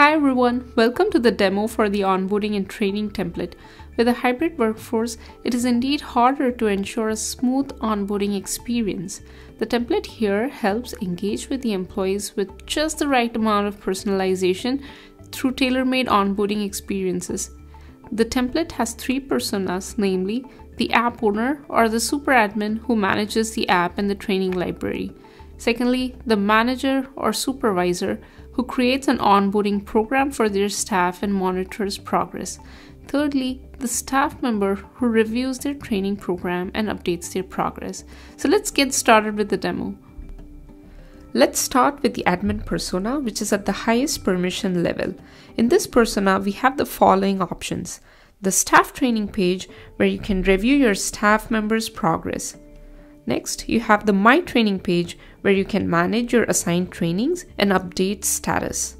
Hi everyone, welcome to the demo for the onboarding and training template. With a hybrid workforce, it is indeed harder to ensure a smooth onboarding experience. The template here helps engage with the employees with just the right amount of personalization through tailor-made onboarding experiences. The template has three personas, namely the app owner or the super admin who manages the app and the training library. Secondly, the manager or supervisor who creates an onboarding program for their staff and monitors progress. Thirdly, the staff member who reviews their training program and updates their progress. So let's get started with the demo. Let's start with the admin persona, which is at the highest permission level. In this persona, we have the following options. The staff training page, where you can review your staff members' progress. Next, you have the My Training page, where you can manage your assigned trainings and update status.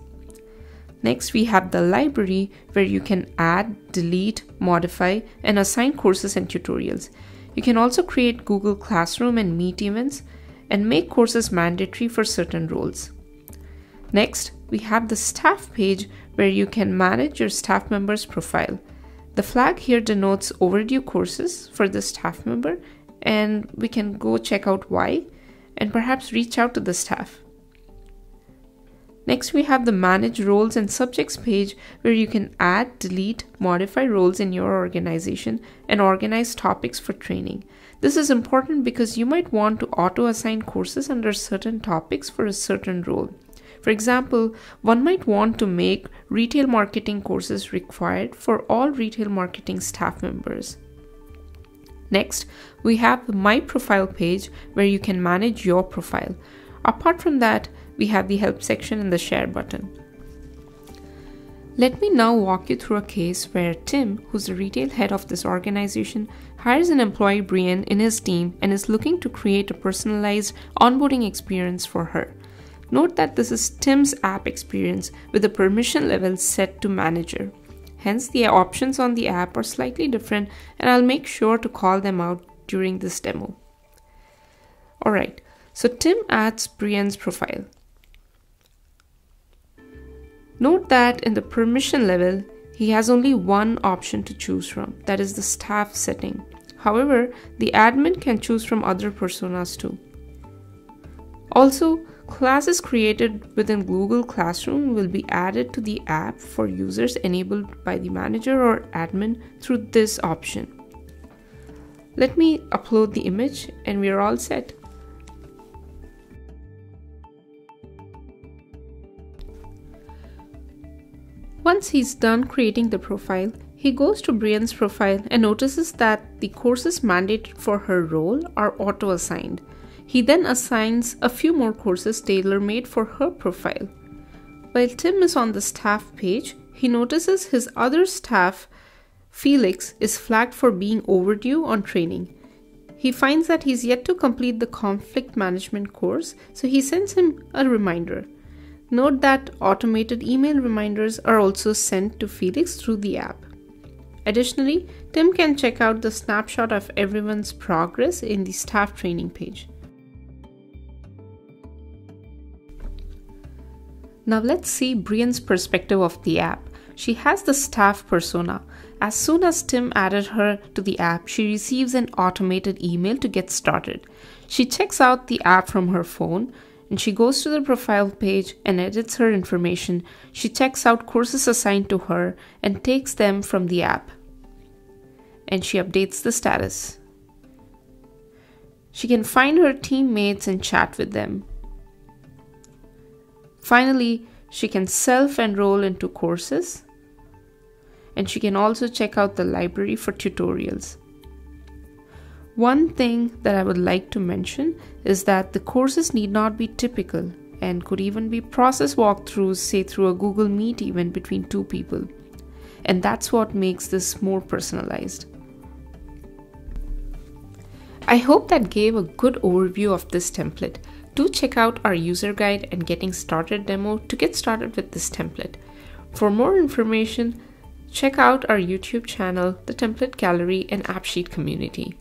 Next, we have the library, where you can add, delete, modify, and assign courses and tutorials. You can also create Google Classroom and Meet events and make courses mandatory for certain roles. Next, we have the staff page where you can manage your staff member's profile. The flag here denotes overdue courses for the staff member, and we can go check out why and perhaps reach out to the staff. Next, we have the Manage Roles and Subjects page where you can add, delete, modify roles in your organization and organize topics for training. This is important because you might want to auto assign courses under certain topics for a certain role. For example, one might want to make retail marketing courses required for all retail marketing staff members. Next, we have the My Profile page where you can manage your profile. Apart from that, we have the help section and the share button. Let me now walk you through a case where Tim, who's the retail head of this organization, hires an employee Brienne in his team and is looking to create a personalized onboarding experience for her. Note that this is Tim's app experience with the permission level set to manager. Hence, the options on the app are slightly different and I'll make sure to call them out during this demo. Alright, so Tim adds Brienne's profile. Note that in the permission level, he has only one option to choose from, that is the staff setting. However, the admin can choose from other personas too. Also, classes created within Google Classroom will be added to the app for users enabled by the manager or admin through this option. Let me upload the image and we are all set. Once he's done creating the profile, he goes to Brienne's profile and notices that the courses mandated for her role are auto assigned. He then assigns a few more courses tailor made for her profile. While Tim is on the staff page, he notices his other staff, Felix, is flagged for being overdue on training. He finds that he's yet to complete the conflict management course, so he sends him a reminder. Note that automated email reminders are also sent to Felix through the app. Additionally, Tim can check out the snapshot of everyone's progress in the staff training page. Now let's see Brienne's perspective of the app. She has the staff persona. As soon as Tim added her to the app, she receives an automated email to get started. She checks out the app from her phone, and she goes to the profile page and edits her information. She checks out courses assigned to her and takes them from the app. And she updates the status. She can find her teammates and chat with them. Finally, she can self enroll into courses and she can also check out the library for tutorials. One thing that I would like to mention is that the courses need not be typical and could even be process walkthroughs, say through a Google Meet event between two people. And that's what makes this more personalized. I hope that gave a good overview of this template. Do check out our user guide and getting started demo to get started with this template. For more information, check out our YouTube channel, the Template Gallery, and AppSheet community.